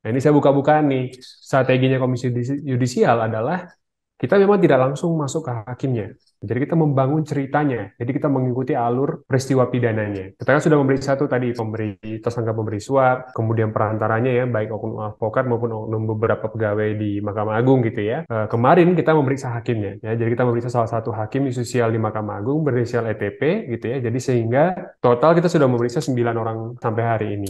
Nah, ini saya buka-bukaan nih. Strateginya Komisi Yudisial adalah kita memang tidak langsung masuk ke hakimnya. Jadi kita membangun ceritanya. Jadi kita mengikuti alur peristiwa pidananya. Kita kan sudah memberi satu tadi pemberi tersangka pemberi suap, kemudian perantaranya ya baik oknum advokat maupun oknum beberapa pegawai di Mahkamah Agung gitu ya. E, kemarin kita memeriksa hakimnya ya. Jadi kita memeriksa salah satu hakim sosial di Mahkamah Agung berinisial ETP gitu ya. Jadi sehingga total kita sudah memeriksa 9 orang sampai hari ini.